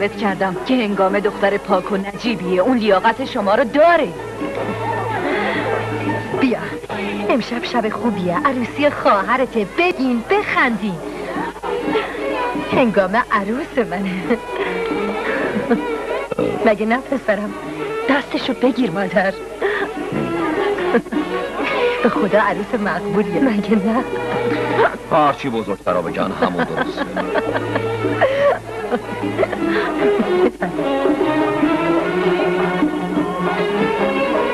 بس کردم که هنگام دختر پاک و نجیبیه اون لیاقت شما رو داره. بیا امشب شب خوبیه. عروسی خواهرته ببین بخندین. هنگام عروس منه. مگه نه پسرم؟ دستشو بگیر مادر. به خدا عروس مقبولیه. مگه نه؟ هرچی بزرگترا بگن همون درست.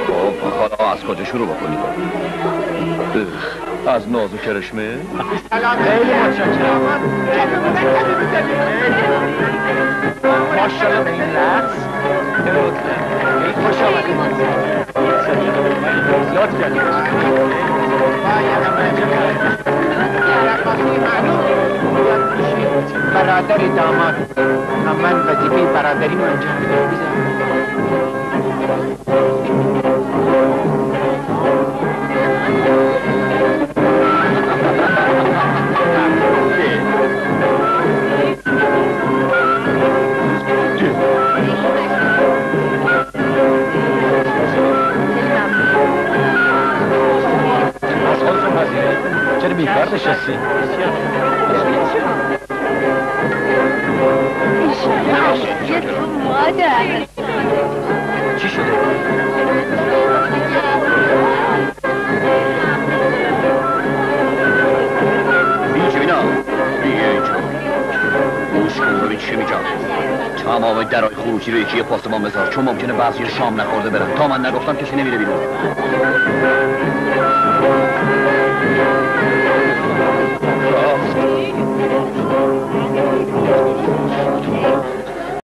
خب حالا از کجا شروع بکنیم اه، از ناز و کرشمه؟ متشکرم ماشاءالله به این رقص خوش آمدید برادر داماد. من وظیفه برادری رو انجام چرا بیکار نشستی؟ مادر چی شده؟ اینا دیگه گوش کن ببین چی میگم تمام درای خروجی رو یکی پاس ما بذار چون ممکنه بعضی شام نخورده برن تا من نگفتم کسی نمیره بیرون